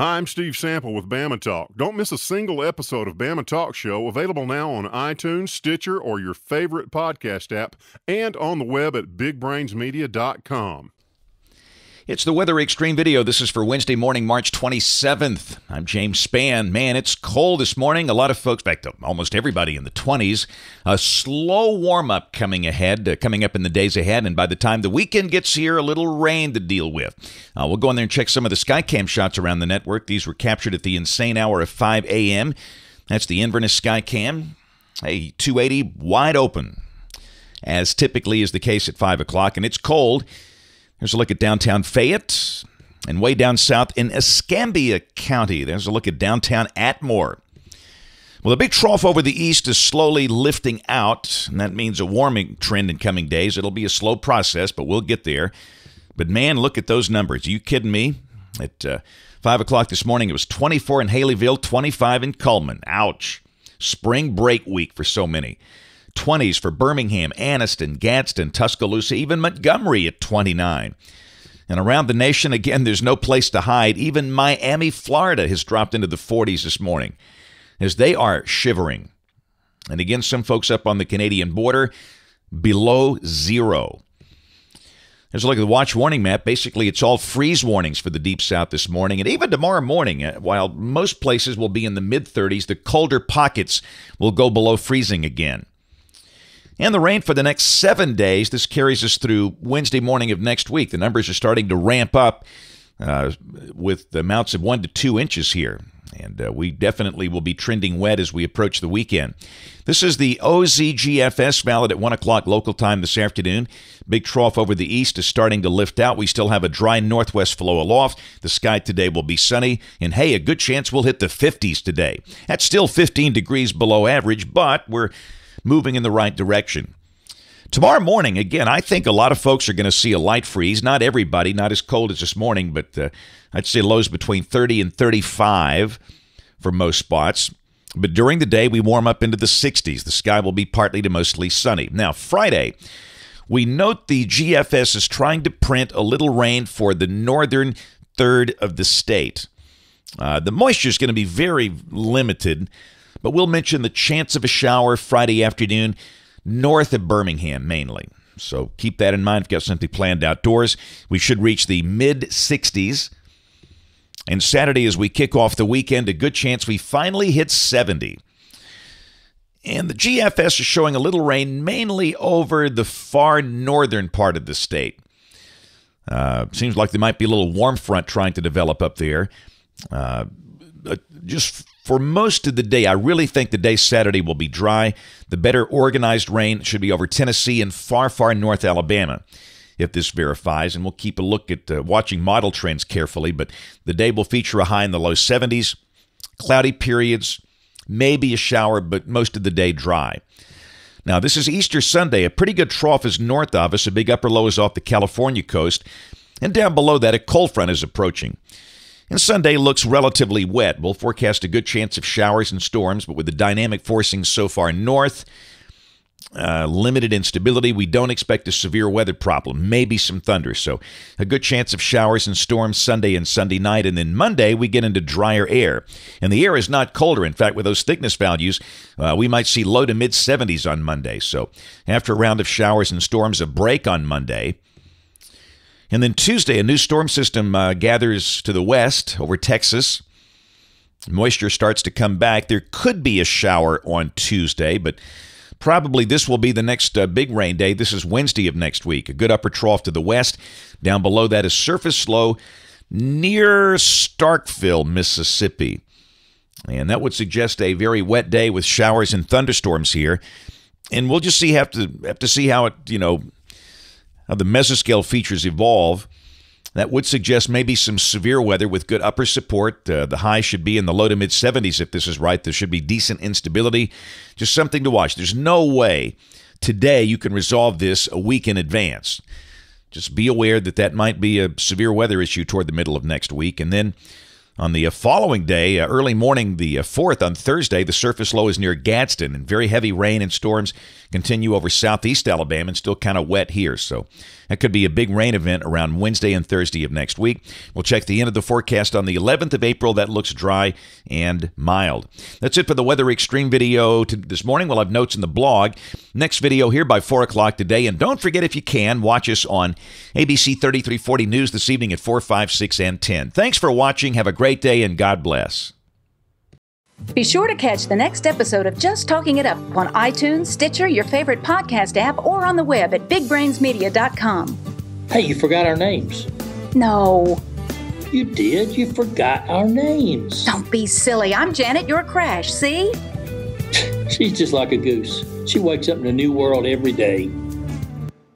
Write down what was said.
Hi, I'm Steve Sample with Bama Talk. Don't miss a single episode of Bama Talk Show available now on iTunes, Stitcher, or your favorite podcast app, and on the web at bigbrainsmedia.com. It's the Weather Xtreme video. This is for Wednesday morning, March 27th. I'm James Spann. Man, it's cold this morning. A lot of folks, in fact, almost everybody in the 20s. A slow warm up coming ahead, uh, coming up in the days ahead. And by the time the weekend gets here, a little rain to deal with. Uh, we'll go in there and check some of the Skycam shots around the network. These were captured at the insane hour of 5 a.m. That's the Inverness Skycam. Hey, 280 wide open, as typically is the case at 5 o'clock. And it's cold. Here's a look at downtown Fayette and way down south in Escambia County. There's a look at downtown Atmore. Well, the big trough over the east is slowly lifting out, and that means a warming trend in coming days. It'll be a slow process, but we'll get there. But man, look at those numbers. Are you kidding me? At uh, 5 o'clock this morning, it was 24 in Haleyville, 25 in Cullman. Ouch. Spring break week for so many. 20s for Birmingham, Anniston, Gadsden, Tuscaloosa, even Montgomery at 29. And around the nation, again, there's no place to hide. Even Miami, Florida has dropped into the 40s this morning as they are shivering. And again, some folks up on the Canadian border below zero. There's a look at the watch warning map. Basically, it's all freeze warnings for the deep south this morning. And even tomorrow morning, uh, while most places will be in the mid 30s, the colder pockets will go below freezing again. And the rain for the next seven days. This carries us through Wednesday morning of next week. The numbers are starting to ramp up uh, with the amounts of one to two inches here. And uh, we definitely will be trending wet as we approach the weekend. This is the OZGFS valid at 1 o'clock local time this afternoon. Big trough over the east is starting to lift out. We still have a dry northwest flow aloft. The sky today will be sunny. And hey, a good chance we'll hit the 50s today. That's still 15 degrees below average, but we're moving in the right direction. Tomorrow morning, again, I think a lot of folks are going to see a light freeze. Not everybody, not as cold as this morning, but uh, I'd say lows between 30 and 35 for most spots. But during the day, we warm up into the 60s. The sky will be partly to mostly sunny. Now, Friday, we note the GFS is trying to print a little rain for the northern third of the state. Uh, the moisture is going to be very limited. But we'll mention the chance of a shower Friday afternoon north of Birmingham mainly. So keep that in mind if you've got something planned outdoors. We should reach the mid 60s. And Saturday, as we kick off the weekend, a good chance we finally hit 70. And the GFS is showing a little rain mainly over the far northern part of the state. Uh, seems like there might be a little warm front trying to develop up there. Uh, just for most of the day, I really think the day Saturday will be dry. The better organized rain should be over Tennessee and far, far north Alabama if this verifies. And we'll keep a look at uh, watching model trends carefully. But the day will feature a high in the low 70s, cloudy periods, maybe a shower, but most of the day dry. Now, this is Easter Sunday. A pretty good trough is north of us. A big upper low is off the California coast. And down below that, a cold front is approaching. And Sunday looks relatively wet. We'll forecast a good chance of showers and storms, but with the dynamic forcing so far north, uh, limited instability, we don't expect a severe weather problem, maybe some thunder. So, a good chance of showers and storms Sunday and Sunday night. And then Monday, we get into drier air. And the air is not colder. In fact, with those thickness values, uh, we might see low to mid 70s on Monday. So, after a round of showers and storms, a break on Monday. And then Tuesday, a new storm system uh, gathers to the west over Texas. Moisture starts to come back. There could be a shower on Tuesday, but probably this will be the next uh, big rain day. This is Wednesday of next week. A good upper trough to the west. Down below that is surface low near Starkville, Mississippi. And that would suggest a very wet day with showers and thunderstorms here. And we'll just see have to have to see how it, you know, how the mesoscale features evolve, that would suggest maybe some severe weather with good upper support. Uh, the high should be in the low to mid 70s if this is right. There should be decent instability. Just something to watch. There's no way today you can resolve this a week in advance. Just be aware that that might be a severe weather issue toward the middle of next week. And then On the uh, following day, uh, early morning, the 4th on Thursday, the surface low is near Gadsden, and very heavy rain and storms continue over southeast Alabama and still kind of wet here. So that could be a big rain event around Wednesday and Thursday of next week. We'll check the end of the forecast on the 11th of April. That looks dry and mild. That's it for the Weather Xtreme video this morning. We'll have notes in the blog. Next video here by 4 o'clock today. And don't forget, if you can, watch us on ABC 3340 News this evening at 4, 5, 6, and 10. Thanks for watching. Have a great day and God bless. Be sure to catch the next episode of Just Talking It Up on iTunes, Stitcher, your favorite podcast app, or on the web at bigbrainsmedia.com. Hey, you forgot our names. No. You did. You forgot our names. Don't be silly. I'm Janet, you're a Crash, see? She's just like a goose. She wakes up in a new world every day.